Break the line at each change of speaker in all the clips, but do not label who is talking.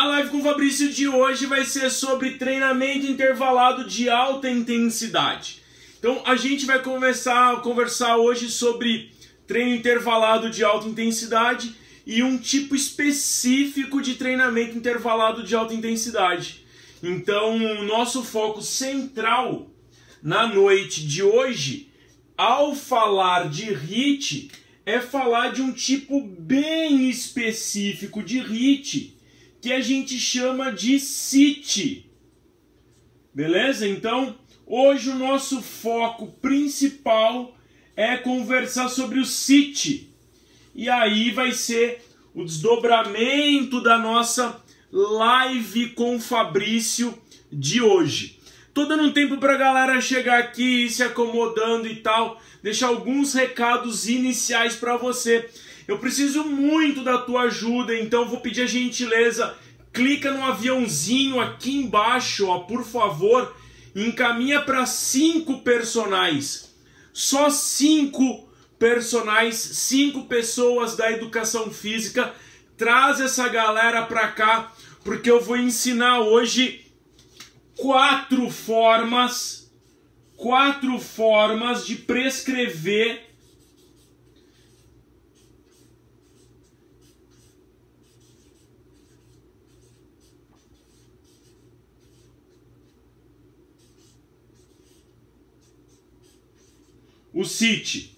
A live com o Fabrício de hoje vai ser sobre treinamento intervalado de alta intensidade. Então a gente vai conversar, conversar hoje sobre treino intervalado de alta intensidade e um tipo específico de treinamento intervalado de alta intensidade. Então, o nosso foco central na noite de hoje, ao falar de HIT, é falar de um tipo bem específico de HIT que a gente chama de CIT. Beleza? Então, hoje o nosso foco principal é conversar sobre o CIT. E aí vai ser o desdobramento da nossa live com o Fabrício de hoje. Tô dando um tempo pra galera chegar aqui, se acomodando e tal, deixar alguns recados iniciais para você. Eu preciso muito da tua ajuda, então vou pedir a gentileza, clica no aviãozinho aqui embaixo, ó, por favor, encaminha para cinco personagens. Só cinco personagens, cinco pessoas da educação física. Traz essa galera para cá, porque eu vou ensinar hoje quatro formas, quatro formas de prescrever o CIT.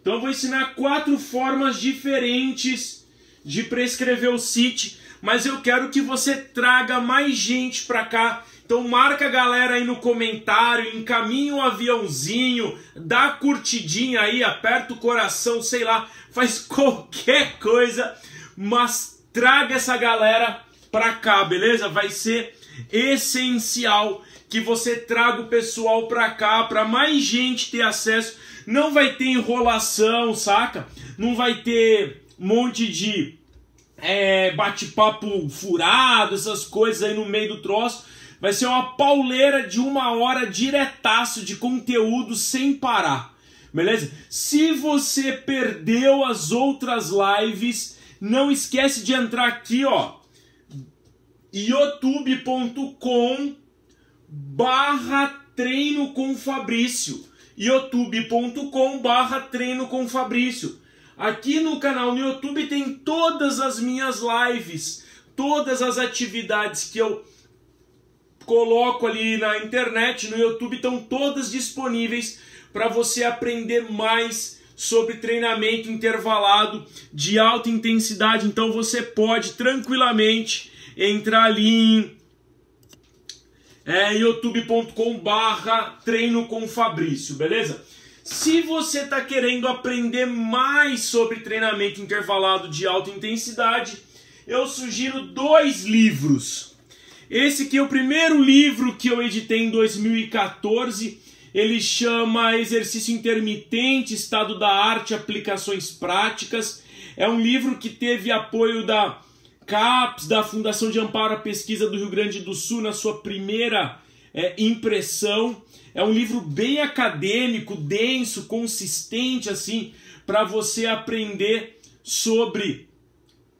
Então eu vou ensinar quatro formas diferentes de prescrever o CIT, mas eu quero que você traga mais gente para cá. Então marca a galera aí no comentário, encaminha o um aviãozinho, dá curtidinha aí, aperta o coração, sei lá, faz qualquer coisa, mas traga essa galera para cá, beleza? Vai ser essencial que você traga o pessoal para cá, para mais gente ter acesso. Não vai ter enrolação, saca? Não vai ter um monte de é, bate-papo furado, essas coisas aí no meio do troço. Vai ser uma pauleira de uma hora diretaço de conteúdo sem parar. Beleza? Se você perdeu as outras lives, não esquece de entrar aqui, ó, youtube.com barra treino com Fabrício. youtube.com barra treino com Fabrício. Aqui no canal no YouTube tem todas as minhas lives todas as atividades que eu coloco ali na internet no YouTube estão todas disponíveis para você aprender mais sobre treinamento intervalado de alta intensidade. Então você pode tranquilamente entrar ali em é, youtube.com barra treino com Fabrício, beleza? Se você está querendo aprender mais sobre treinamento intervalado de alta intensidade, eu sugiro dois livros. Esse aqui é o primeiro livro que eu editei em 2014. Ele chama Exercício Intermitente, Estado da Arte, Aplicações Práticas. É um livro que teve apoio da CAPES, da Fundação de Amparo à Pesquisa do Rio Grande do Sul, na sua primeira é, impressão. É um livro bem acadêmico, denso, consistente, assim, para você aprender sobre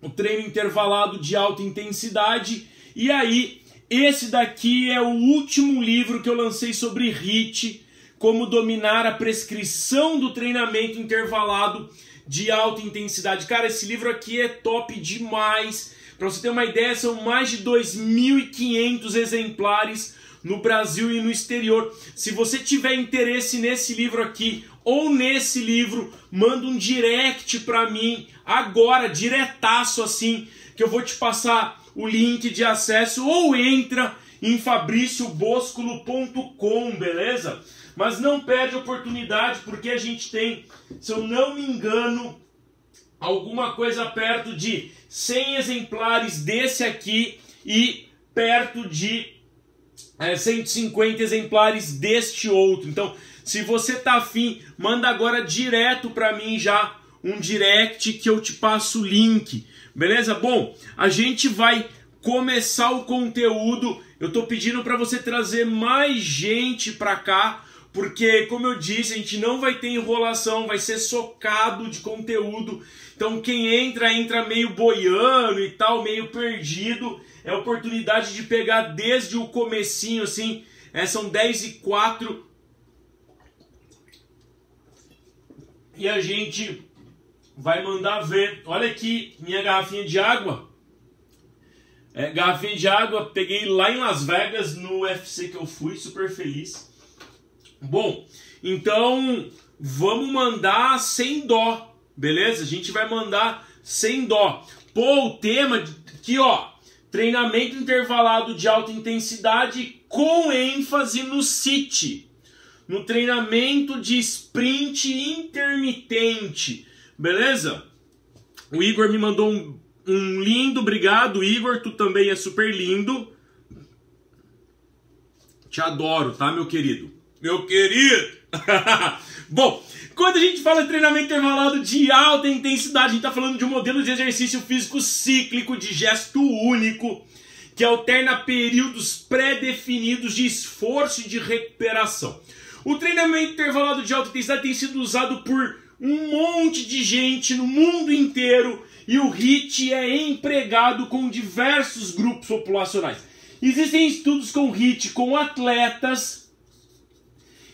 o treino intervalado de alta intensidade. E aí, esse daqui é o último livro que eu lancei sobre HIT, como dominar a prescrição do treinamento intervalado de alta intensidade. Cara, esse livro aqui é top demais. Para você ter uma ideia, são mais de 2.500 exemplares no Brasil e no exterior. Se você tiver interesse nesse livro aqui ou nesse livro, manda um direct para mim agora, diretaço assim, que eu vou te passar o link de acesso ou entra em fabriciobosculo.com, beleza? Mas não perde oportunidade porque a gente tem, se eu não me engano, alguma coisa perto de 100 exemplares desse aqui e perto de é, 150 exemplares deste outro. Então, se você tá afim, manda agora direto para mim já um direct que eu te passo o link. Beleza? Bom, a gente vai começar o conteúdo. Eu tô pedindo para você trazer mais gente para cá porque, como eu disse, a gente não vai ter enrolação, vai ser socado de conteúdo. Então, quem entra, entra meio boiando e tal, meio perdido. É oportunidade de pegar desde o comecinho, assim. É, são 10 e 4. E a gente vai mandar ver. Olha aqui, minha garrafinha de água. É, garrafinha de água, peguei lá em Las Vegas, no UFC que eu fui, super feliz. Bom, então vamos mandar sem dó, beleza? A gente vai mandar sem dó. Pô, o tema aqui, ó, treinamento intervalado de alta intensidade com ênfase no CIT, no treinamento de sprint intermitente, beleza? O Igor me mandou um, um lindo, obrigado Igor, tu também é super lindo. Te adoro, tá, meu querido? Meu querido! Bom, quando a gente fala de treinamento intervalado de alta intensidade, a gente está falando de um modelo de exercício físico cíclico de gesto único, que alterna períodos pré-definidos de esforço e de recuperação. O treinamento intervalado de alta intensidade tem sido usado por um monte de gente no mundo inteiro e o HIIT é empregado com diversos grupos populacionais. Existem estudos com HIIT com atletas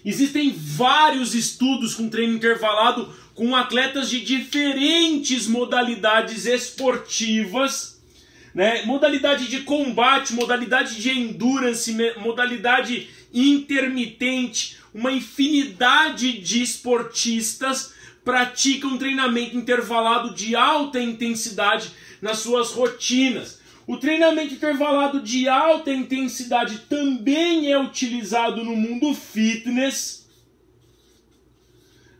Existem vários estudos com treino intervalado com atletas de diferentes modalidades esportivas, né? modalidade de combate, modalidade de endurance, modalidade intermitente, uma infinidade de esportistas praticam treinamento intervalado de alta intensidade nas suas rotinas. O treinamento intervalado de alta intensidade também é utilizado no mundo fitness.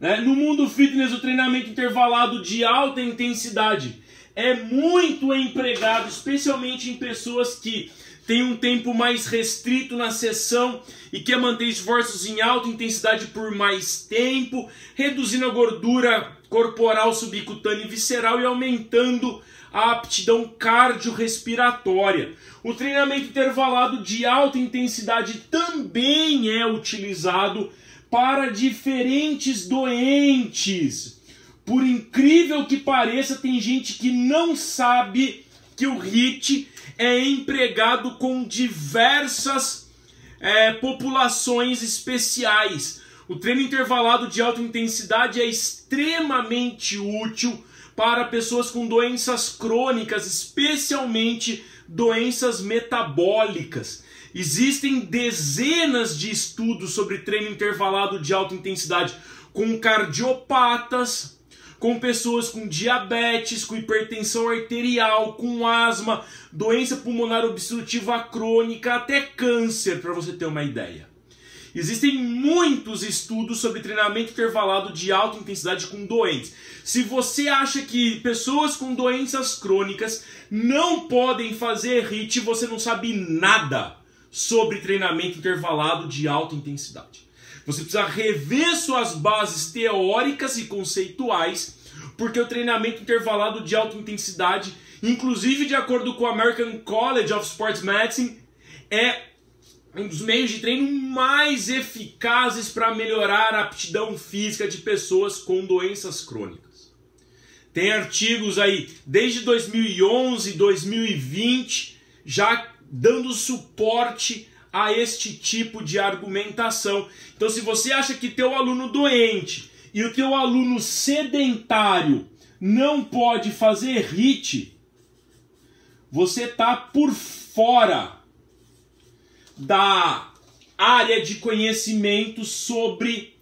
Né? No mundo fitness, o treinamento intervalado de alta intensidade é muito empregado, especialmente em pessoas que têm um tempo mais restrito na sessão e quer manter esforços em alta intensidade por mais tempo, reduzindo a gordura corporal subcutânea e visceral e aumentando a aptidão cardiorrespiratória. O treinamento intervalado de alta intensidade também é utilizado para diferentes doentes. Por incrível que pareça, tem gente que não sabe que o HIT é empregado com diversas é, populações especiais. O treino intervalado de alta intensidade é extremamente útil para pessoas com doenças crônicas, especialmente doenças metabólicas. Existem dezenas de estudos sobre treino intervalado de alta intensidade com cardiopatas, com pessoas com diabetes, com hipertensão arterial, com asma, doença pulmonar obstrutiva crônica, até câncer, para você ter uma ideia. Existem muitos estudos sobre treinamento intervalado de alta intensidade com doentes. Se você acha que pessoas com doenças crônicas não podem fazer HIIT, você não sabe nada sobre treinamento intervalado de alta intensidade. Você precisa rever suas bases teóricas e conceituais, porque o treinamento intervalado de alta intensidade, inclusive de acordo com o American College of Sports Medicine, é um dos meios de treino mais eficazes para melhorar a aptidão física de pessoas com doenças crônicas. Tem artigos aí desde 2011, 2020 já dando suporte a este tipo de argumentação. Então, se você acha que teu aluno doente e o teu aluno sedentário não pode fazer HIT, você tá por fora da área de conhecimento sobre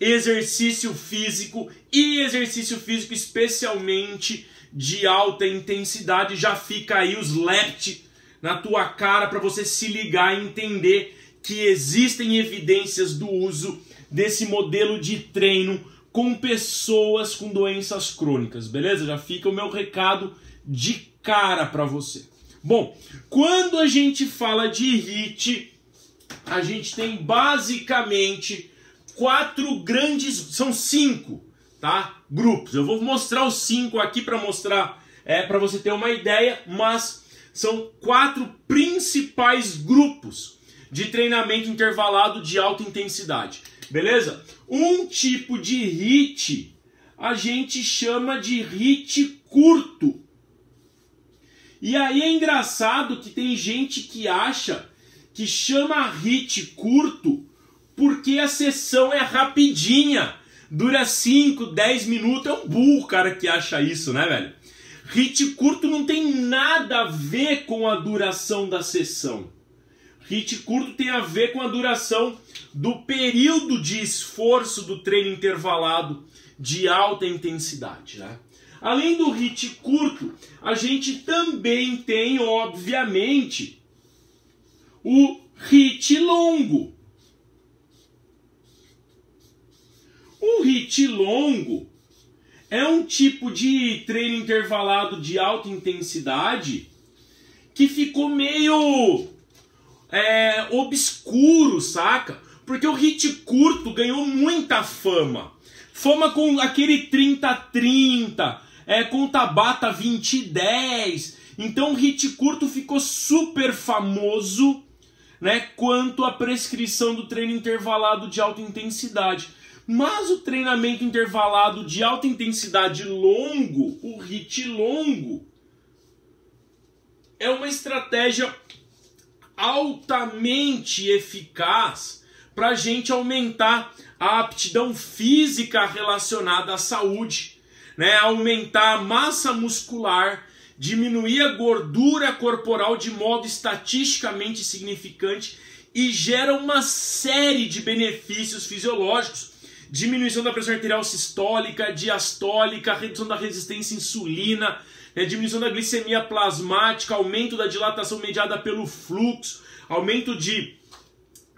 exercício físico e exercício físico especialmente de alta intensidade. Já fica aí os LEPT na tua cara para você se ligar e entender que existem evidências do uso desse modelo de treino com pessoas com doenças crônicas, beleza? Já fica o meu recado de cara para você. Bom, quando a gente fala de HIT, a gente tem basicamente quatro grandes, são cinco, tá? Grupos. Eu vou mostrar os cinco aqui para mostrar, é, para você ter uma ideia, mas são quatro principais grupos de treinamento intervalado de alta intensidade. Beleza? Um tipo de hit a gente chama de hit curto. E aí é engraçado que tem gente que acha que chama hit curto porque a sessão é rapidinha, dura 5, 10 minutos. É um burro cara que acha isso, né, velho? Hit curto não tem nada a ver com a duração da sessão. Hit curto tem a ver com a duração do período de esforço do treino intervalado de alta intensidade. Né? Além do hit curto, a gente também tem, obviamente, o hit longo. O hit longo é um tipo de treino intervalado de alta intensidade que ficou meio é, obscuro, saca? Porque o hit curto ganhou muita fama. Fama com aquele 30-30, é, com Tabata 20-10. Então o hit curto ficou super famoso né, quanto à prescrição do treino intervalado de alta intensidade. Mas o treinamento intervalado de alta intensidade longo, o HIT longo, é uma estratégia altamente eficaz para a gente aumentar a aptidão física relacionada à saúde, né? aumentar a massa muscular, diminuir a gordura corporal de modo estatisticamente significante e gera uma série de benefícios fisiológicos diminuição da pressão arterial sistólica, diastólica, redução da resistência à insulina, né, diminuição da glicemia plasmática, aumento da dilatação mediada pelo fluxo, aumento de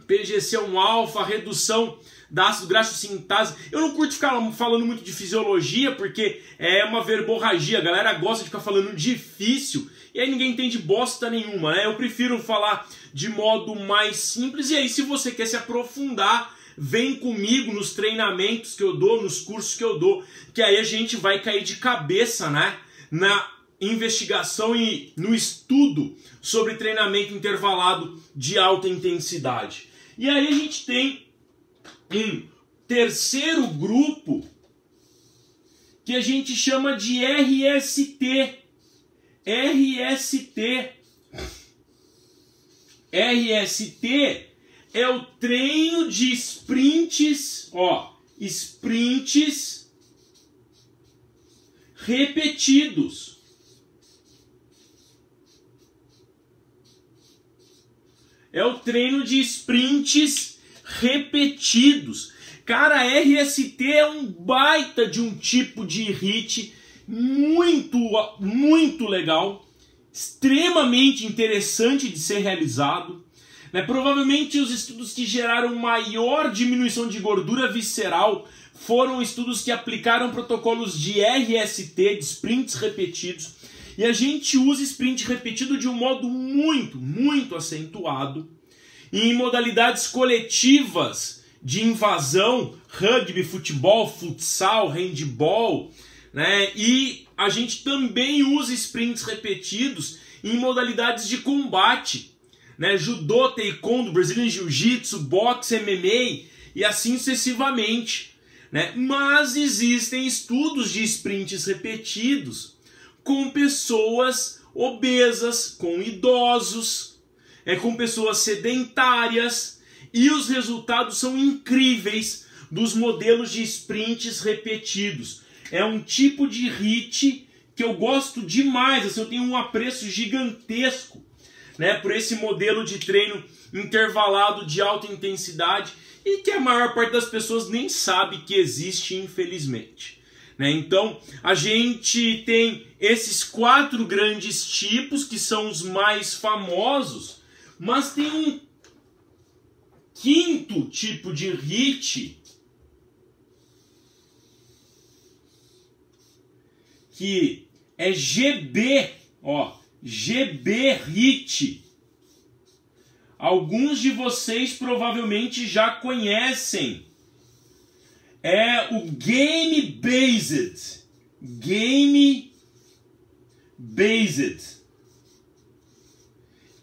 PGC1-alfa, redução da ácido graxo sintase. Eu não curto ficar falando muito de fisiologia porque é uma verborragia, a galera gosta de ficar falando difícil e aí ninguém entende bosta nenhuma, né? Eu prefiro falar de modo mais simples e aí se você quer se aprofundar vem comigo nos treinamentos que eu dou, nos cursos que eu dou, que aí a gente vai cair de cabeça, né, na investigação e no estudo sobre treinamento intervalado de alta intensidade. E aí a gente tem um terceiro grupo que a gente chama de RST. RST. RST é o treino de sprints, ó, sprints repetidos. É o treino de sprints repetidos. Cara, RST é um baita de um tipo de hit muito, muito legal, extremamente interessante de ser realizado. Né? Provavelmente os estudos que geraram maior diminuição de gordura visceral foram estudos que aplicaram protocolos de RST, de sprints repetidos, e a gente usa sprint repetido de um modo muito, muito acentuado em modalidades coletivas de invasão, rugby, futebol, futsal, handball, né? E a gente também usa sprints repetidos em modalidades de combate, né? Judô, taekwondo, Brazilian Jiu-Jitsu, boxe, MMA e assim sucessivamente. Né? Mas existem estudos de sprints repetidos com pessoas obesas, com idosos, é, com pessoas sedentárias, e os resultados são incríveis dos modelos de sprints repetidos. É um tipo de HIT que eu gosto demais, assim, eu tenho um apreço gigantesco né, por esse modelo de treino intervalado de alta intensidade e que a maior parte das pessoas nem sabe que existe, infelizmente. Né? Então, a gente tem esses quatro grandes tipos que são os mais famosos, mas tem um quinto tipo de HIT que é GB, ó, GB Hit. Alguns de vocês provavelmente já conhecem. É o Game Based. Game Based.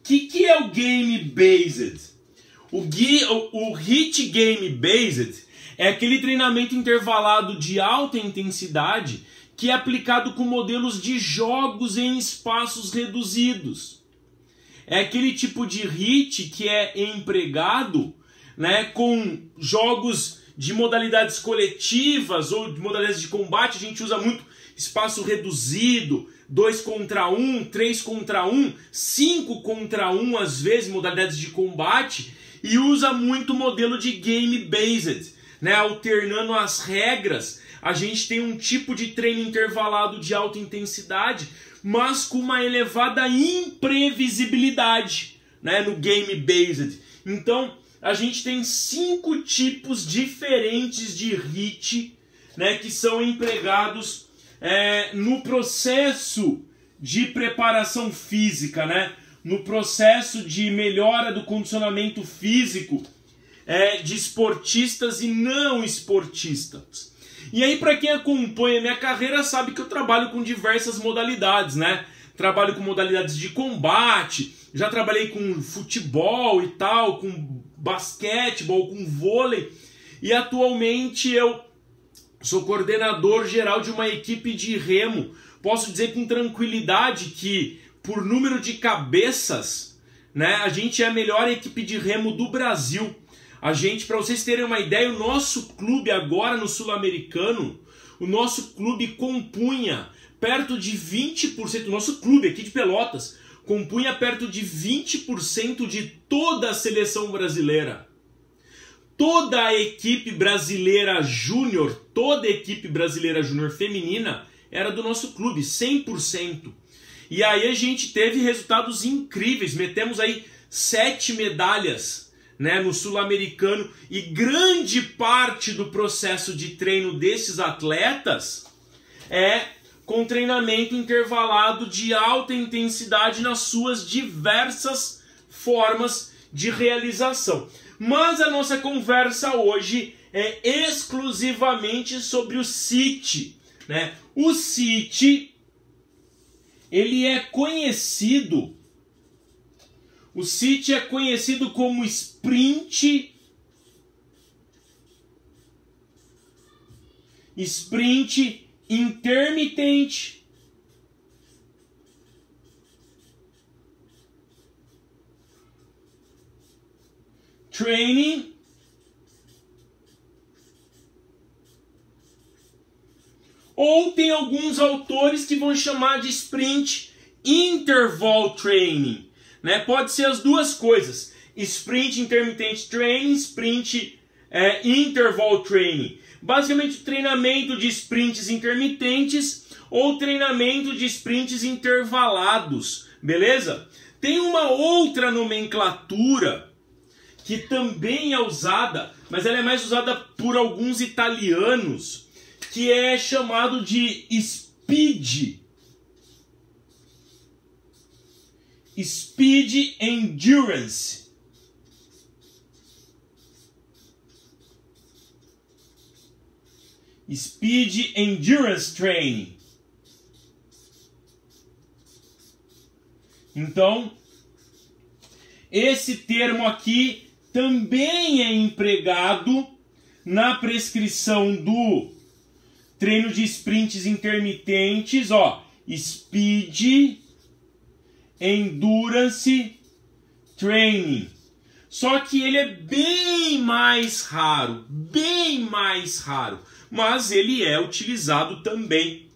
Que, que é o Game Based? O, o, o HIT Game Based é aquele treinamento intervalado de alta intensidade que é aplicado com modelos de jogos em espaços reduzidos. É aquele tipo de HIT que é empregado né, com jogos de modalidades coletivas ou de modalidades de combate. A gente usa muito espaço reduzido, 2 contra 1, um, 3 contra 1, um, 5 contra 1 um, às vezes, modalidades de combate, e usa muito modelo de game based, né, alternando as regras. A gente tem um tipo de treino intervalado de alta intensidade, mas com uma elevada imprevisibilidade, né, no game based. Então, a gente tem cinco tipos diferentes de HIT, né, que são empregados é, no processo de preparação física, né, no processo de melhora do condicionamento físico é, de esportistas e não esportistas. E aí, para quem acompanha minha carreira, sabe que eu trabalho com diversas modalidades, né? Trabalho com modalidades de combate, já trabalhei com futebol e tal, com basquetebol, com vôlei, e atualmente eu sou coordenador geral de uma equipe de remo. Posso dizer com tranquilidade que, por número de cabeças, né, a gente é a melhor equipe de remo do Brasil. A gente, para vocês terem uma ideia, o nosso clube agora no Sul-Americano, o nosso clube compunha perto de 20%, o nosso clube aqui de Pelotas, compunha perto de 20% de toda a seleção brasileira. Toda a equipe brasileira júnior, toda a equipe brasileira júnior feminina era do nosso clube, 100%. E aí a gente teve resultados incríveis, metemos aí sete medalhas né, no sul-americano e grande parte do processo de treino desses atletas é com treinamento intervalado de alta intensidade nas suas diversas formas de realização. Mas a nossa conversa hoje é exclusivamente sobre o CIT. Né? O CIT ele é conhecido o CIT é conhecido como sprint sprint intermitente training ou tem alguns autores que vão chamar de sprint interval training, né? Pode ser as duas coisas, sprint intermittent training, sprint é, interval training. Basicamente, treinamento de sprints intermitentes ou treinamento de sprints intervalados, beleza? Tem uma outra nomenclatura que também é usada, mas ela é mais usada por alguns italianos, que é chamado de speed. Speed Endurance. Speed Endurance Training. Então, esse termo aqui também é empregado na prescrição do treino de sprints intermitentes, ó, Speed Endurance Training. Só que ele é bem mais raro, bem mais raro mas ele é utilizado também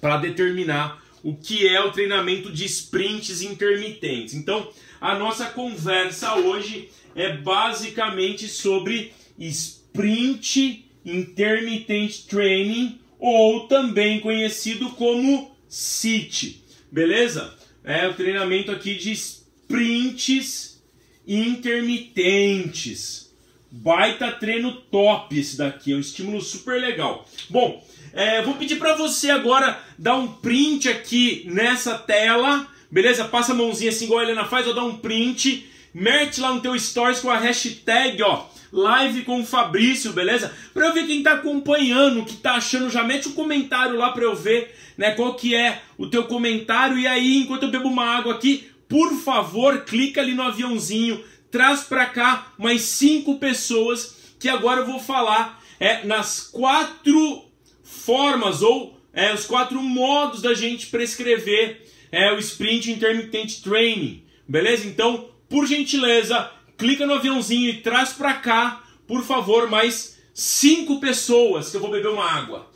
para determinar o que é o treinamento de sprints intermitentes. Então, a nossa conversa hoje é basicamente sobre sprint intermittent training ou também conhecido como SIT. Beleza? É o treinamento aqui de sprints intermitentes. Baita treino top esse daqui, é um estímulo super legal. Bom, é, vou pedir para você agora dar um print aqui nessa tela, beleza? Passa a mãozinha assim igual a Helena faz, ou dá um print, mete lá no teu stories com a hashtag, ó, live com o Fabrício, beleza? Para eu ver quem tá acompanhando, o que tá achando, já mete um comentário lá para eu ver, né, qual que é o teu comentário e aí, enquanto eu bebo uma água aqui, por favor, clica ali no aviãozinho, traz para cá mais cinco pessoas que agora eu vou falar é, nas quatro formas ou é, os quatro modos da gente prescrever é, o Sprint Intermittent Training. Beleza? Então, por gentileza, clica no aviãozinho e traz para cá, por favor, mais cinco pessoas que eu vou beber uma água.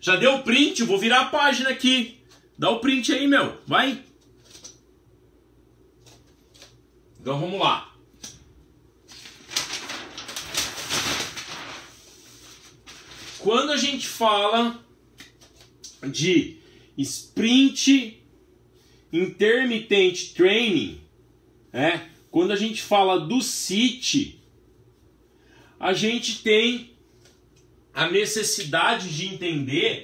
Já deu o print, vou virar a página aqui. Dá o print aí, meu. Vai. Então vamos lá. Quando a gente fala de sprint intermittent training, é, quando a gente fala do CIT, a gente tem a necessidade de entender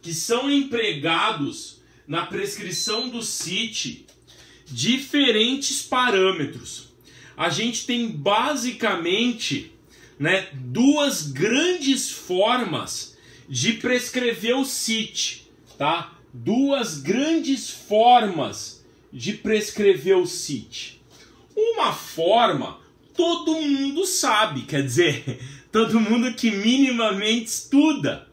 que são empregados na prescrição do CIT diferentes parâmetros. A gente tem basicamente né, duas grandes formas de prescrever o CIT, tá? Duas grandes formas de prescrever o CIT. Uma forma todo mundo sabe, quer dizer, todo mundo que minimamente estuda,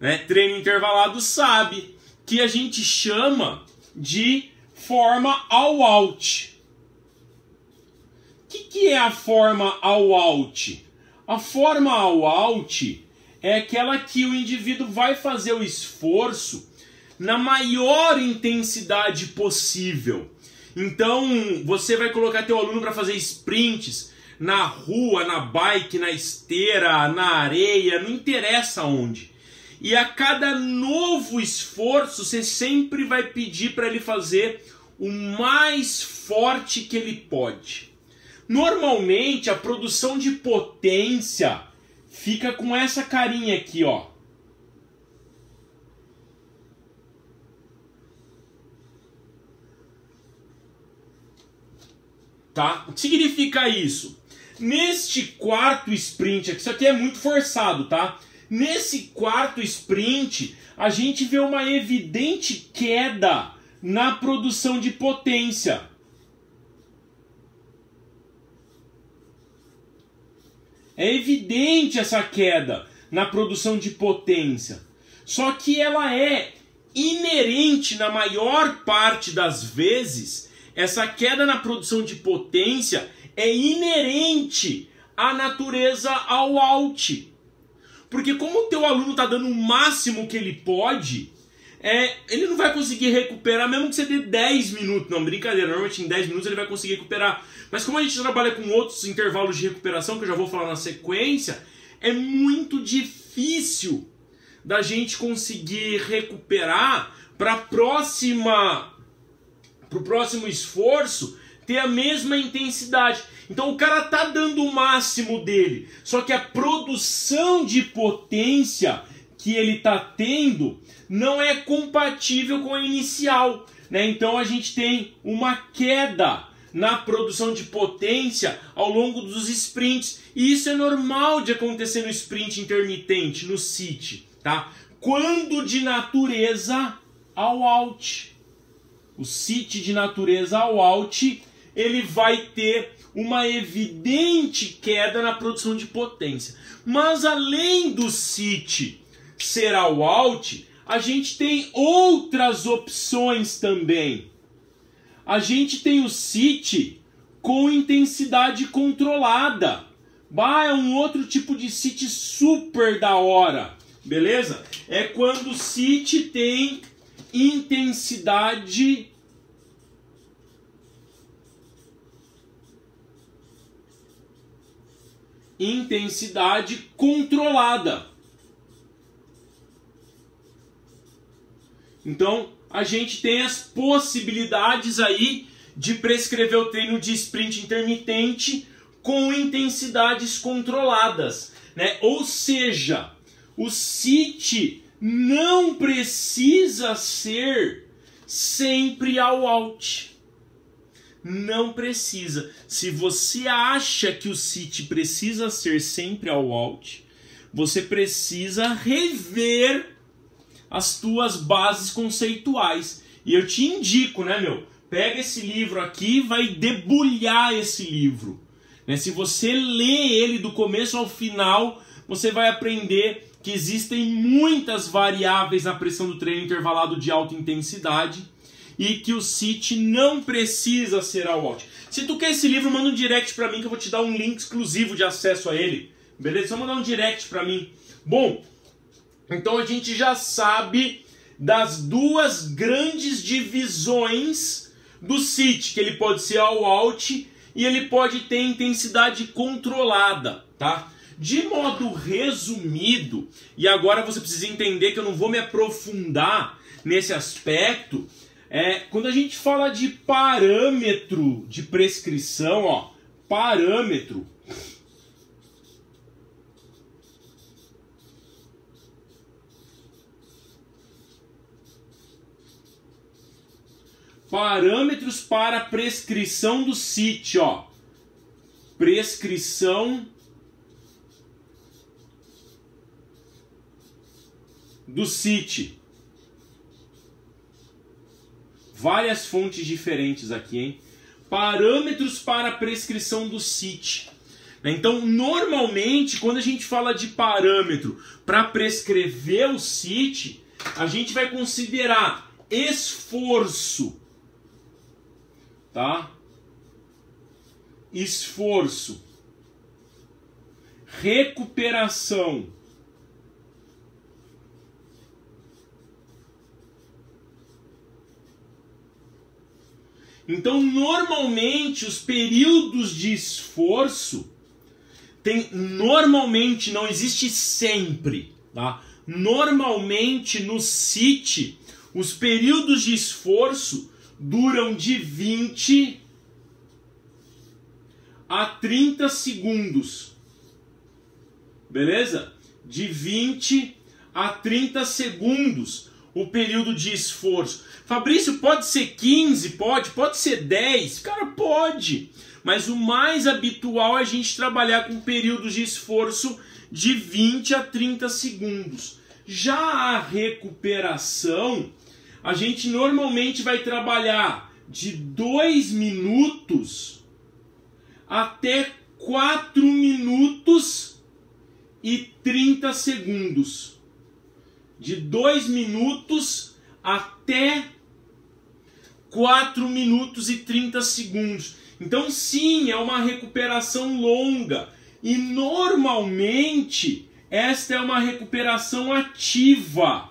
né, treino intervalado sabe que a gente chama de forma all out. O que, que é a forma all out? A forma all out é aquela que o indivíduo vai fazer o esforço na maior intensidade possível. Então, você vai colocar teu aluno para fazer sprints na rua, na bike, na esteira, na areia, não interessa onde. E a cada novo esforço, você sempre vai pedir para ele fazer o mais forte que ele pode. Normalmente, a produção de potência fica com essa carinha aqui, ó. Tá? O que significa isso? Neste quarto sprint, isso aqui é muito forçado, tá? Nesse quarto sprint, a gente vê uma evidente queda na produção de potência. É evidente essa queda na produção de potência. Só que ela é inerente na maior parte das vezes, essa queda na produção de potência é inerente à natureza ao alt. Porque como o teu aluno está dando o máximo que ele pode, é, ele não vai conseguir recuperar, mesmo que você dê 10 minutos. Não, brincadeira, normalmente em 10 minutos ele vai conseguir recuperar. Mas como a gente trabalha com outros intervalos de recuperação, que eu já vou falar na sequência, é muito difícil da gente conseguir recuperar para próxima para o próximo esforço ter a mesma intensidade. Então o cara tá dando o máximo dele, só que a produção de potência que ele tá tendo não é compatível com a inicial, né? Então a gente tem uma queda na produção de potência ao longo dos sprints. E isso é normal de acontecer no sprint intermitente, no CIT, tá? Quando de natureza ao out. O CIT de natureza ao out ele vai ter uma evidente queda na produção de potência. Mas além do CIT ser ao alt, a gente tem outras opções também. A gente tem o CIT com intensidade controlada. Bah, é um outro tipo de CIT super da hora. Beleza? É quando o CIT tem intensidade intensidade controlada. Então, a gente tem as possibilidades aí de prescrever o treino de sprint intermitente com intensidades controladas, né? Ou seja, o CIT não precisa ser sempre ao out. Não precisa. Se você acha que o City precisa ser sempre ao out, você precisa rever as tuas bases conceituais. E eu te indico, né, meu? Pega esse livro aqui e vai debulhar esse livro. Né? Se você lê ele do começo ao final, você vai aprender que existem muitas variáveis na pressão do treino intervalado de alta intensidade e que o CIT não precisa ser a watch. Se tu quer esse livro, manda um direct para mim que eu vou te dar um link exclusivo de acesso a ele. Beleza? Só mandar um direct para mim. Bom, então a gente já sabe das duas grandes divisões do CIT, que ele pode ser all out e ele pode ter intensidade controlada, tá? De modo resumido, e agora você precisa entender que eu não vou me aprofundar nesse aspecto, é, quando a gente fala de parâmetro de prescrição, ó, parâmetro, Parâmetros para prescrição do CIT, ó. Prescrição do CIT. Várias fontes diferentes aqui, hein? Parâmetros para prescrição do CIT. Então, normalmente, quando a gente fala de parâmetro para prescrever o CIT, a gente vai considerar esforço tá? Esforço, recuperação. Então, normalmente, os períodos de esforço tem normalmente, não existe sempre, tá? Normalmente no CIT, os períodos de esforço duram de 20 a 30 segundos. Beleza? De 20 a 30 segundos o período de esforço. Fabrício, pode ser 15? Pode. Pode ser 10? Cara, pode. Mas o mais habitual é a gente trabalhar com períodos de esforço de 20 a 30 segundos. Já a recuperação a gente normalmente vai trabalhar de 2 minutos até 4 minutos e 30 segundos. De 2 minutos até 4 minutos e 30 segundos. Então, sim, é uma recuperação longa. E normalmente esta é uma recuperação ativa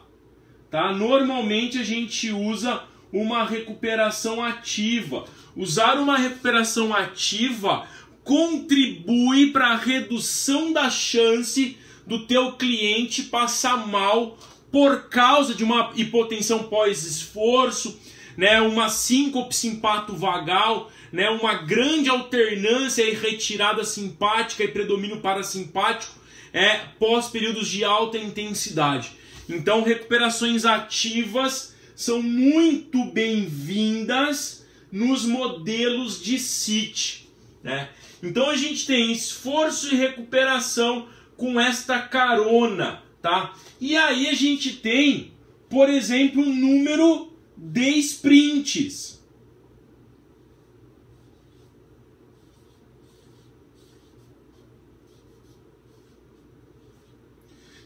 tá? Normalmente a gente usa uma recuperação ativa. Usar uma recuperação ativa contribui para a redução da chance do teu cliente passar mal por causa de uma hipotensão pós-esforço, né, uma síncope simpato vagal, né, uma grande alternância e retirada simpática e predomínio parasimpático é, pós períodos de alta intensidade. Então, recuperações ativas são muito bem-vindas nos modelos de CIT. Né? Então, a gente tem esforço e recuperação com esta carona. Tá? E aí, a gente tem, por exemplo, o número de sprints.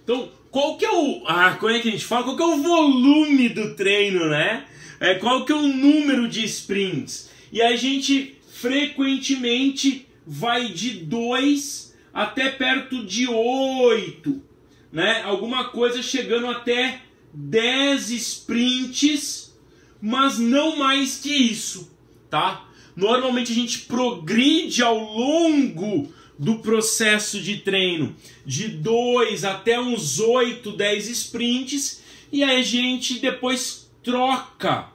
Então, qual que é o. Ah, como é que a gente fala? Qual que é o volume do treino, né? É, qual que é o número de sprints? E a gente frequentemente vai de 2 até perto de 8, né? Alguma coisa chegando até 10 sprints, mas não mais que isso, tá? Normalmente a gente progride ao longo do processo de treino de 2 até uns 8, 10 sprints e a gente depois troca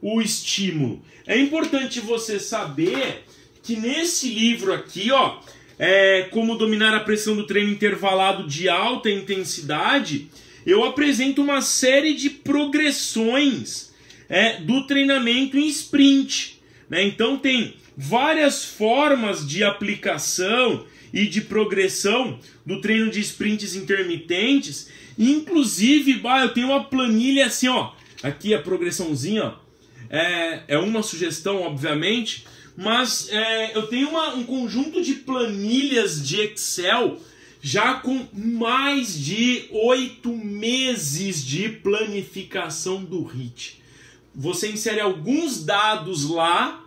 o estímulo. É importante você saber que nesse livro aqui, ó, é, como dominar a pressão do treino intervalado de alta intensidade, eu apresento uma série de progressões é, do treinamento em sprint. Né? Então tem várias formas de aplicação e de progressão do treino de sprints intermitentes. Inclusive, bah, eu tenho uma planilha assim, ó. Aqui a progressãozinha, ó. É, é uma sugestão, obviamente, mas é, eu tenho uma, um conjunto de planilhas de Excel já com mais de oito meses de planificação do HIT. Você insere alguns dados lá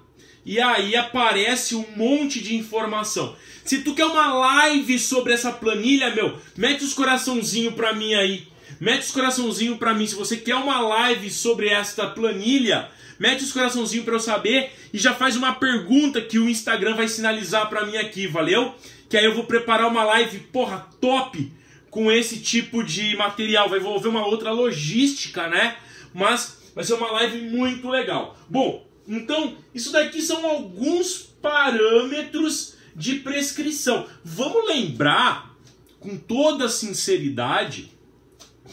e aí aparece um monte de informação. Se tu quer uma live sobre essa planilha, meu, mete os coraçãozinho para mim aí. Mete os coraçãozinho para mim. Se você quer uma live sobre esta planilha, mete os coraçãozinho para eu saber e já faz uma pergunta que o Instagram vai sinalizar para mim aqui, valeu? Que aí eu vou preparar uma live, porra, top com esse tipo de material. Vai envolver uma outra logística, né? Mas vai ser uma live muito legal. Bom, então, isso daqui são alguns parâmetros de prescrição. Vamos lembrar, com toda sinceridade,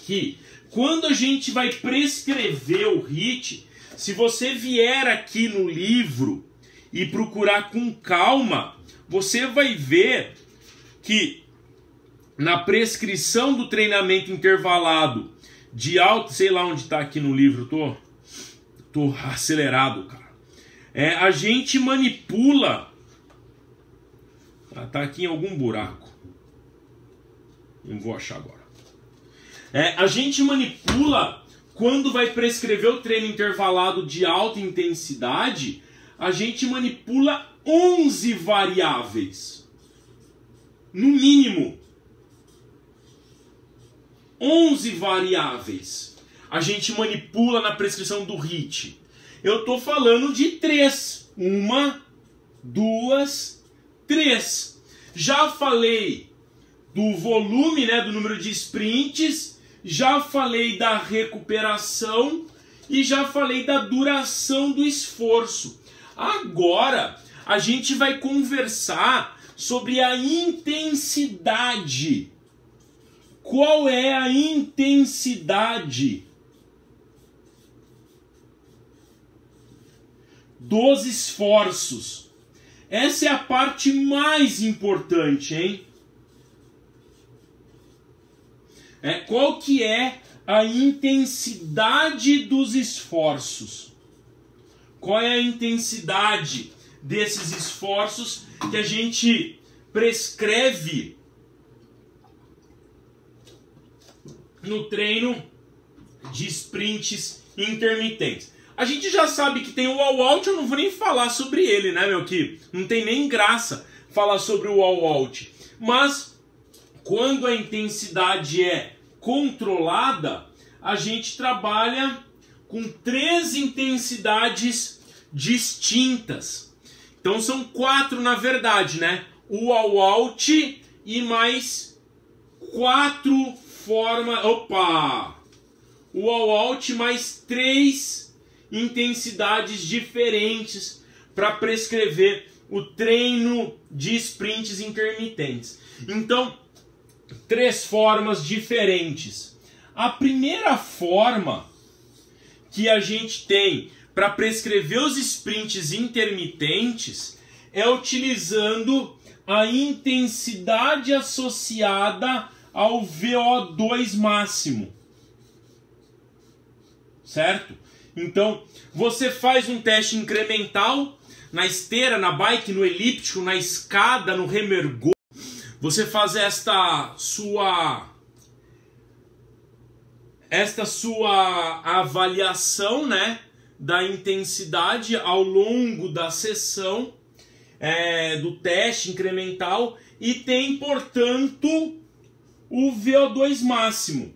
que quando a gente vai prescrever o HIT, se você vier aqui no livro e procurar com calma, você vai ver que na prescrição do treinamento intervalado de alto, sei lá onde está aqui no livro, tô, tô acelerado, cara. É, a gente manipula. Ah, tá aqui em algum buraco. Não vou achar agora. É, a gente manipula quando vai prescrever o treino intervalado de alta intensidade. A gente manipula 11 variáveis. No mínimo. 11 variáveis. A gente manipula na prescrição do HIT. Eu estou falando de três. Uma, duas, três. Já falei do volume, né, do número de sprints, já falei da recuperação e já falei da duração do esforço. Agora a gente vai conversar sobre a intensidade. Qual é a intensidade? Dos esforços. Essa é a parte mais importante, hein? É, qual que é a intensidade dos esforços? Qual é a intensidade desses esforços que a gente prescreve no treino de sprints intermitentes? A gente já sabe que tem o all out, eu não vou nem falar sobre ele, né, meu que não tem nem graça falar sobre o all out. Mas quando a intensidade é controlada, a gente trabalha com três intensidades distintas. Então são quatro na verdade, né? O all out e mais quatro formas. Opa! O all out mais três intensidades diferentes para prescrever o treino de sprints intermitentes. Então, três formas diferentes. A primeira forma que a gente tem para prescrever os sprints intermitentes é utilizando a intensidade associada ao VO2 máximo. Certo? Então, você faz um teste incremental na esteira, na bike, no elíptico, na escada, no remergô. Você faz esta sua esta sua avaliação, né, da intensidade ao longo da sessão é, do teste incremental e tem, portanto, o VO2 máximo.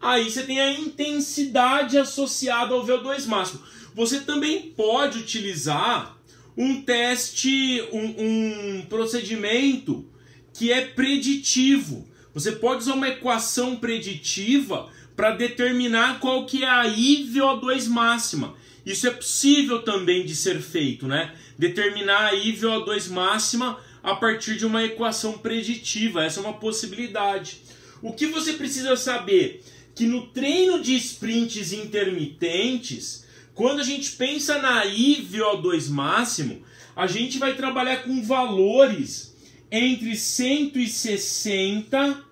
Aí você tem a intensidade associada ao VO2 máximo. Você também pode utilizar um teste, um, um procedimento que é preditivo. Você pode usar uma equação preditiva para determinar qual que é a IVO2 máxima. Isso é possível também de ser feito, né? Determinar a IVO2 máxima a partir de uma equação preditiva. Essa é uma possibilidade. O que você precisa saber? Que no treino de sprints intermitentes, quando a gente pensa na IVO2 máximo, a gente vai trabalhar com valores entre 160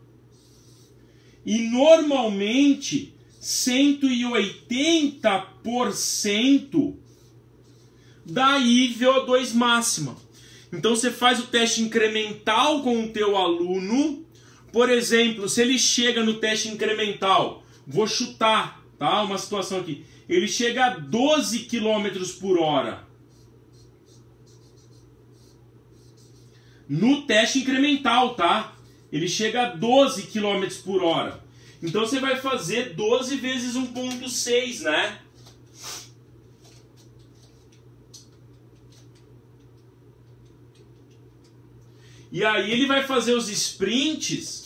e normalmente 180% da IVO2 máxima. Então você faz o teste incremental com o teu aluno. Por exemplo, se ele chega no teste incremental, vou chutar, tá? Uma situação aqui. Ele chega a 12 km por hora. No teste incremental, tá? Ele chega a 12 km por hora. Então você vai fazer 12 vezes 1.6, né? E aí ele vai fazer os sprints.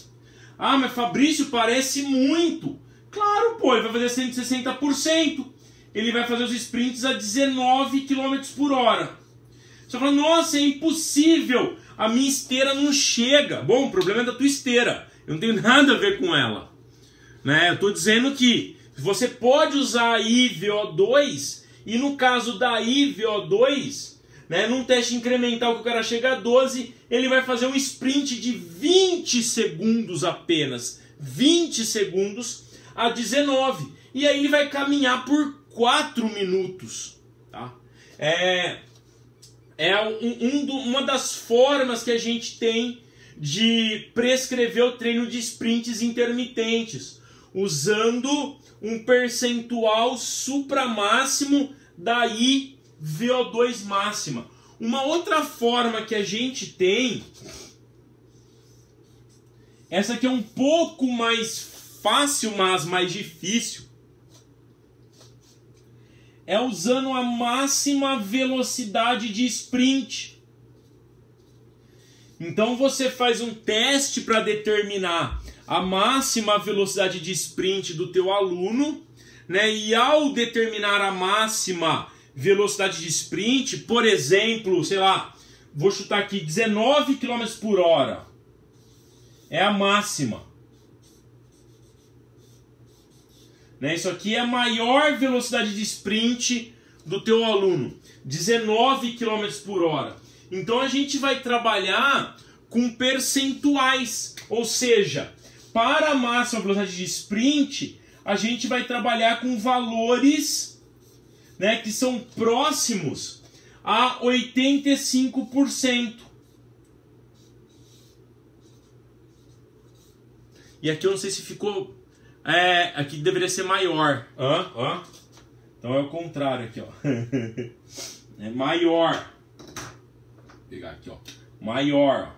Ah, mas Fabrício parece muito. Claro, pô, ele vai fazer 160%. Ele vai fazer os sprints a 19 km por hora. Você fala, nossa, é impossível. A minha esteira não chega. Bom, o problema é da tua esteira. Eu não tenho nada a ver com ela. Né? Eu estou dizendo que você pode usar a IVO2 e no caso da IVO2, né, num teste incremental que o cara chega a 12, ele vai fazer um sprint de 20 segundos apenas. 20 segundos a 19. E aí ele vai caminhar por 4 minutos. Tá? É, é um, um, uma das formas que a gente tem de prescrever o treino de sprints intermitentes usando um percentual supramáximo da IVO2 máxima. Uma outra forma que a gente tem, essa aqui é um pouco mais fácil, mas mais difícil, é usando a máxima velocidade de sprint. Então você faz um teste para determinar a máxima velocidade de sprint do teu aluno, né? E ao determinar a máxima velocidade de sprint, por exemplo, sei lá, vou chutar aqui 19 km por hora. É a máxima. Né? Isso aqui é a maior velocidade de sprint do teu aluno, 19 km por hora. Então a gente vai trabalhar com percentuais, ou seja, para a máxima velocidade de sprint, a gente vai trabalhar com valores né, que são próximos a 85%. E aqui eu não sei se ficou. É, aqui deveria ser maior. Hã? Hã? Então é o contrário aqui, ó. é maior. Vou pegar aqui, ó. Maior.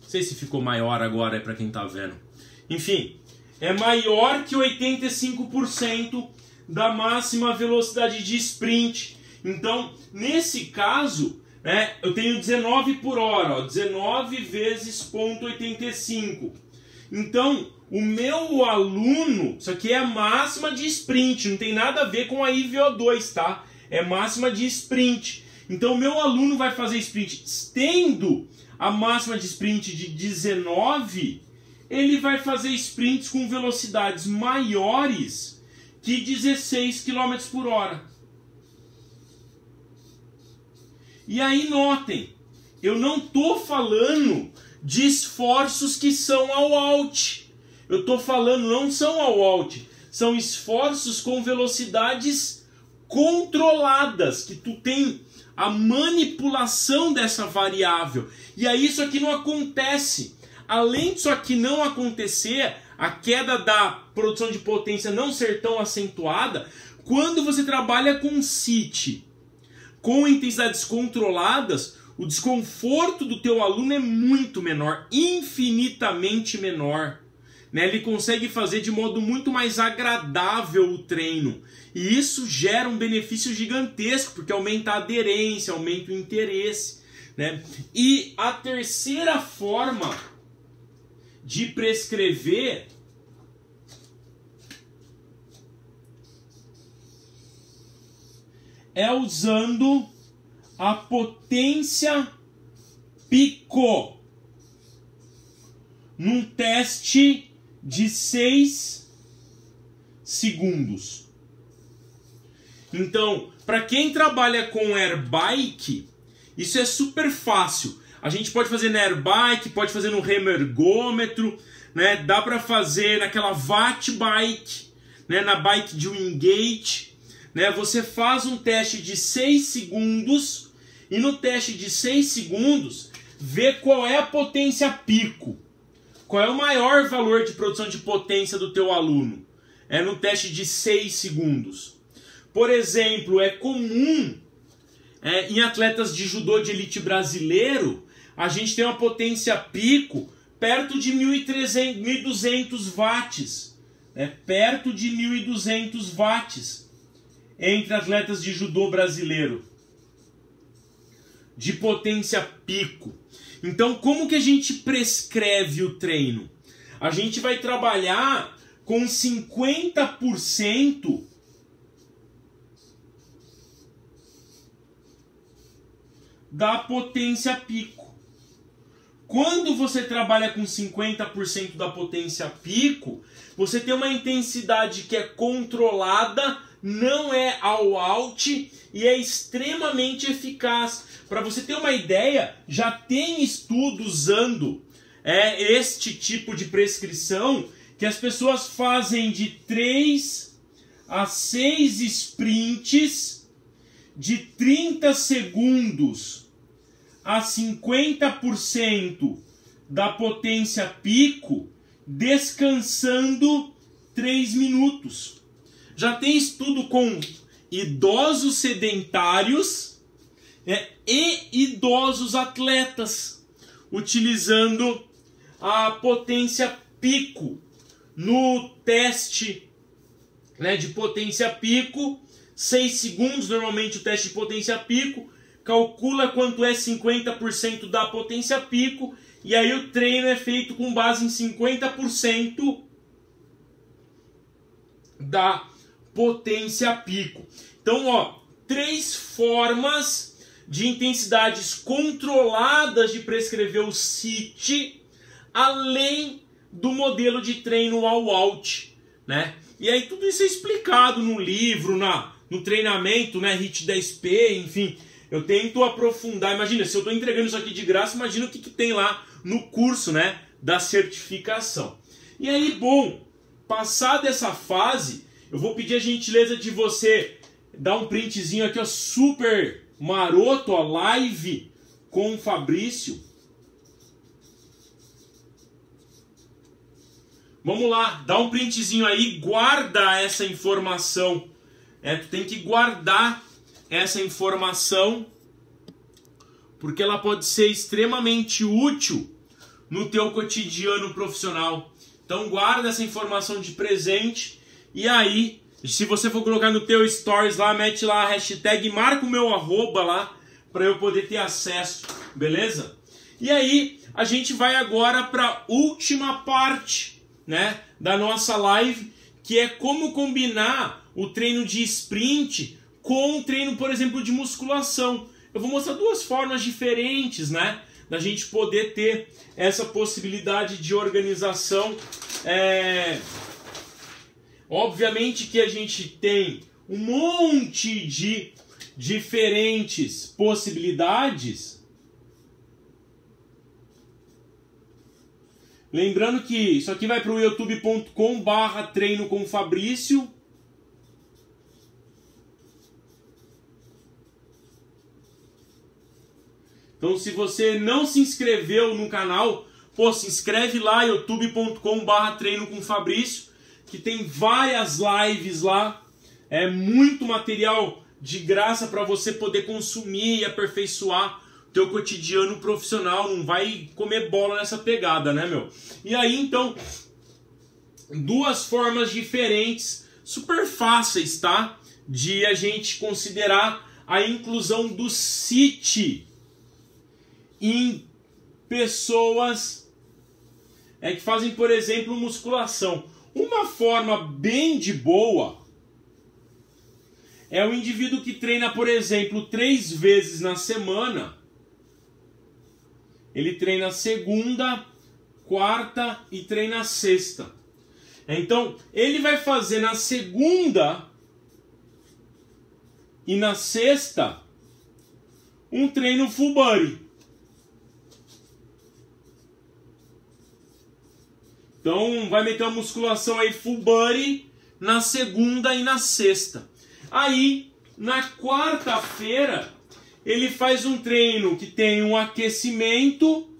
sei se ficou maior agora para quem está vendo. Enfim, é maior que 85% da máxima velocidade de sprint. Então, nesse caso, né, eu tenho 19 por hora, ó, 19 vezes ponto 85. Então, o meu aluno, isso aqui é a máxima de sprint, não tem nada a ver com a IVO2, tá? É máxima de sprint. Então, o meu aluno vai fazer sprint tendo a máxima de sprint de 19, ele vai fazer sprints com velocidades maiores que 16 km por hora. E aí notem, eu não estou falando de esforços que são ao alt. Eu estou falando, não são ao alt, são esforços com velocidades controladas, que tu tem a manipulação dessa variável. E aí isso aqui não acontece. Além disso aqui não acontecer, a queda da produção de potência não ser tão acentuada, quando você trabalha com CIT, com intensidades controladas, o desconforto do teu aluno é muito menor, infinitamente menor. Né? Ele consegue fazer de modo muito mais agradável o treino. E isso gera um benefício gigantesco, porque aumenta a aderência, aumenta o interesse. Né? E a terceira forma de prescrever é usando a potência pico num teste de 6 segundos. Então, Para quem trabalha com airbike, isso é super fácil. A gente pode fazer na airbike, pode fazer no remergômetro, né? Dá para fazer naquela watt bike, né? Na bike de Wingate, né? Você faz um teste de 6 segundos e no teste de 6 segundos vê qual é a potência pico. Qual é o maior valor de produção de potência do teu aluno? É no teste de 6 segundos. Por exemplo, é comum é, em atletas de judô de elite brasileiro, a gente tem uma potência pico perto de 1.300, 1.200 watts. Né? Perto de 1.200 watts entre atletas de judô brasileiro. De potência pico. Então, como que a gente prescreve o treino? A gente vai trabalhar com 50% da potência pico. Quando você trabalha com 50% da potência pico, você tem uma intensidade que é controlada, não é ao out e é extremamente eficaz. Para você ter uma ideia, já tem estudo usando é, este tipo de prescrição que as pessoas fazem de 3 a 6 sprints de 30 segundos a 50% da potência pico, descansando 3 minutos. Já tem estudo com idosos sedentários né, e idosos atletas, utilizando a potência pico no teste né, de potência pico. 6 segundos, normalmente o teste de potência pico, calcula quanto é 50% da potência pico, e aí o treino é feito com base em 50% da potência pico. Então, ó, três formas de intensidades controladas de prescrever o CIT, além do modelo de treino all out, né? E aí tudo isso é explicado no livro, na no treinamento, né, HIT 10P, enfim, eu tento aprofundar. Imagina, se eu estou entregando isso aqui de graça, imagina o que, que tem lá no curso né, da certificação. E aí, bom, passada essa fase, eu vou pedir a gentileza de você dar um printzinho aqui, ó, super maroto, ó, live com o Fabrício. Vamos lá, dá um printzinho aí, guarda essa informação. É, tu tem que guardar essa informação porque ela pode ser extremamente útil no teu cotidiano profissional. Então guarda essa informação de presente e aí, se você for colocar no teu stories lá, mete lá a hashtag, marca o meu arroba lá para eu poder ter acesso, beleza? E aí, a gente vai agora para a última parte, né, da nossa live, que é como combinar o treino de sprint com o treino, por exemplo, de musculação. Eu vou mostrar duas formas diferentes, né? Da gente poder ter essa possibilidade de organização. É... Obviamente que a gente tem um monte de diferentes possibilidades. Lembrando que isso aqui vai para o youtube.com barra treino com Fabrício. Então, se você não se inscreveu no canal, pô, se inscreve lá, youtube.com/barra treino com Fabrício, que tem várias lives lá, é muito material de graça para você poder consumir e aperfeiçoar teu cotidiano profissional, não vai comer bola nessa pegada, né, meu? E aí, então, duas formas diferentes, super fáceis, tá? De a gente considerar a inclusão do CIT em pessoas é que fazem, por exemplo, musculação. Uma forma bem de boa é o indivíduo que treina, por exemplo, três vezes na semana. Ele treina segunda, quarta e treina sexta. Então, ele vai fazer na segunda e na sexta um treino full body. Então vai meter uma musculação aí full body na segunda e na sexta. Aí na quarta-feira ele faz um treino que tem um aquecimento.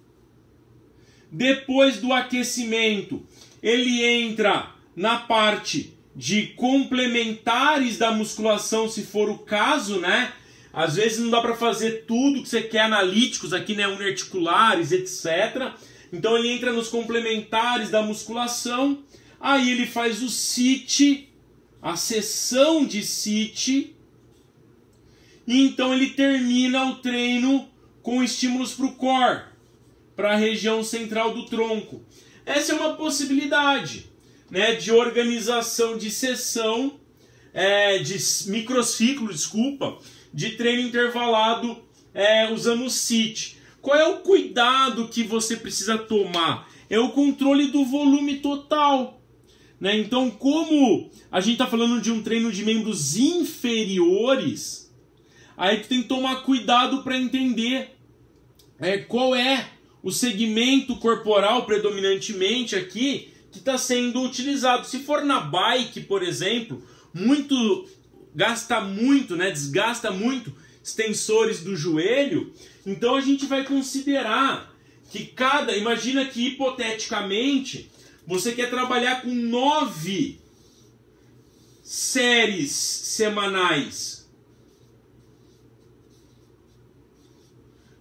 Depois do aquecimento, ele entra na parte de complementares da musculação, se for o caso, né? Às vezes não dá para fazer tudo que você quer analíticos aqui, né, uniarticulares, etc. Então ele entra nos complementares da musculação, aí ele faz o sit, a sessão de sit, e então ele termina o treino com estímulos para o core, para a região central do tronco. Essa é uma possibilidade né, de organização de sessão, é, de microciclo, desculpa, de treino intervalado é, usando o CIT. Qual é o cuidado que você precisa tomar? É o controle do volume total. Né? Então, como a gente está falando de um treino de membros inferiores, aí tu tem que tomar cuidado para entender é, qual é o segmento corporal predominantemente aqui que está sendo utilizado. Se for na bike, por exemplo, muito gasta muito, né, desgasta muito extensores do joelho, então a gente vai considerar que cada, imagina que hipoteticamente você quer trabalhar com nove séries semanais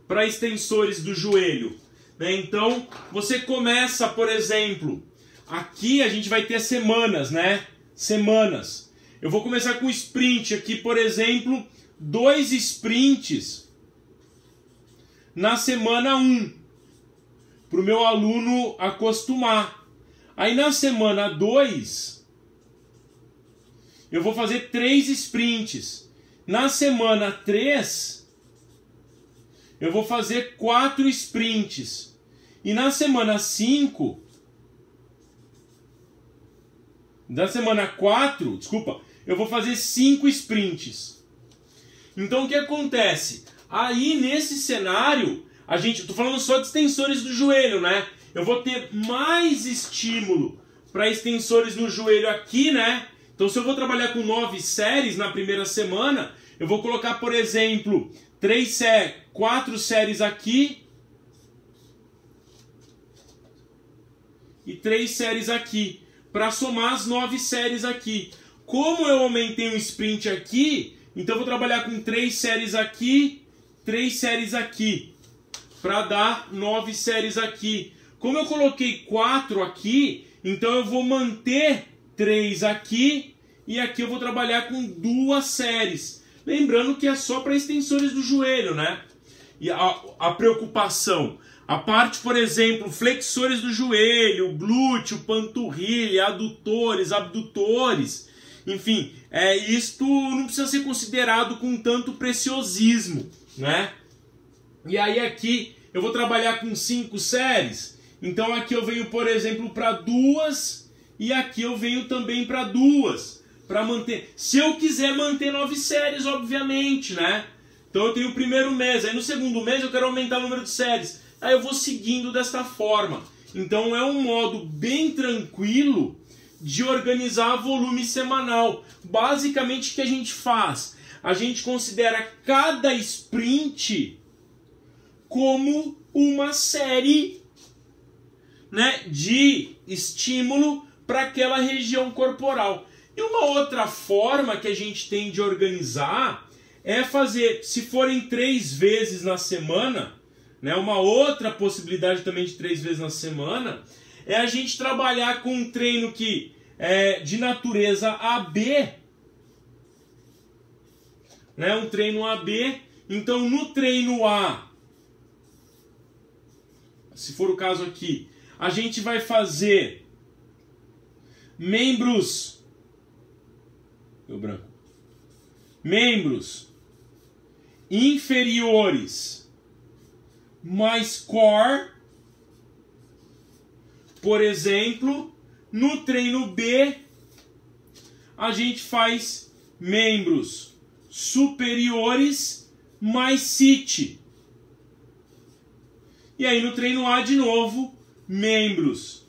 para extensores do joelho. Né? Então você começa, por exemplo, Aqui a gente vai ter semanas, né? Semanas. Eu vou começar com sprint aqui, por exemplo, dois sprints na semana 1, para o meu aluno acostumar. Aí na semana 2, eu vou fazer três sprints. Na semana 3, eu vou fazer quatro sprints. E na semana 5, Da semana 4, desculpa, eu vou fazer 5 sprints. Então o que acontece? Aí nesse cenário, a gente, tô falando só de extensores do joelho, né? Eu vou ter mais estímulo para extensores no joelho aqui, né? Então se eu vou trabalhar com 9 séries na primeira semana, eu vou colocar, por exemplo, 3 sé 4 séries aqui e 3 séries aqui para somar as nove séries aqui. Como eu aumentei um sprint aqui, então eu vou trabalhar com três séries aqui, três séries aqui, para dar nove séries aqui. Como eu coloquei quatro aqui, então eu vou manter três aqui e aqui eu vou trabalhar com duas séries. Lembrando que é só para extensores do joelho, né? E a, a preocupação a parte, por exemplo, flexores do joelho, glúteo, panturrilha, adutores, abdutores, enfim, é, isto não precisa ser considerado com tanto preciosismo, né? E aí aqui eu vou trabalhar com cinco séries, então aqui eu venho, por exemplo, para duas e aqui eu venho também para duas, para manter. Se eu quiser manter nove séries, obviamente, né? Então eu tenho o primeiro mês, aí no segundo mês eu quero aumentar o número de séries. Aí eu vou seguindo desta forma. Então é um modo bem tranquilo de organizar volume semanal. Basicamente o que a gente faz? A gente considera cada sprint como uma série né, de estímulo para aquela região corporal. E uma outra forma que a gente tem de organizar é fazer, se forem três vezes na semana, né? Uma outra possibilidade também de três vezes na semana é a gente trabalhar com um treino que é de natureza AB, né? um treino AB. Então, no treino A, se for o caso aqui, a gente vai fazer membros. Deu branco. Membros inferiores mais core. Por exemplo, no treino B, a gente faz membros superiores mais CIT. E aí no treino A de novo, membros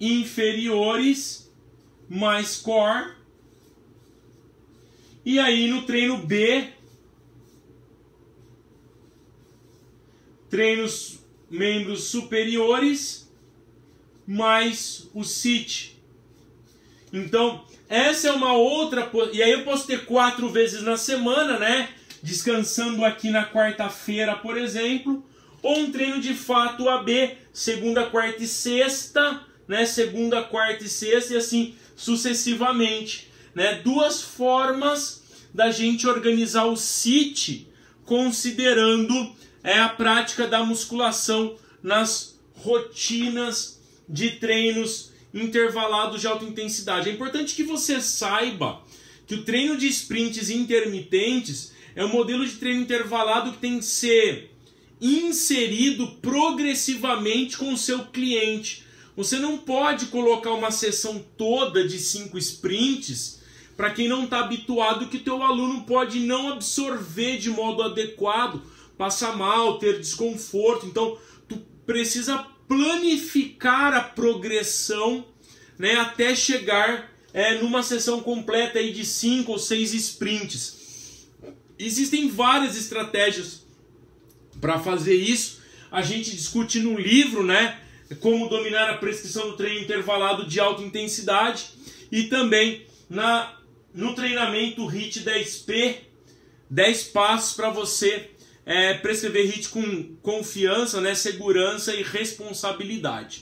inferiores mais core. E aí no treino B, treinos membros superiores mais o CIT. Então, essa é uma outra. E aí eu posso ter quatro vezes na semana, né? Descansando aqui na quarta-feira, por exemplo. Ou um treino de fato AB, segunda, quarta e sexta, né? Segunda, quarta e sexta, e assim sucessivamente. Né? Duas formas da gente organizar o CIT considerando é a prática da musculação nas rotinas de treinos intervalados de alta intensidade. É importante que você saiba que o treino de sprints intermitentes é um modelo de treino intervalado que tem que ser inserido progressivamente com o seu cliente. Você não pode colocar uma sessão toda de cinco sprints para quem não está habituado que teu aluno pode não absorver de modo adequado, passar mal, ter desconforto. Então, tu precisa planificar a progressão né, até chegar é, numa sessão completa aí de cinco ou seis sprints. Existem várias estratégias para fazer isso. A gente discute no livro, né? Como dominar a prescrição do treino intervalado de alta intensidade e também na no treinamento HIT 10P, 10 passos para você é, prescrever HIT com confiança, né, segurança e responsabilidade.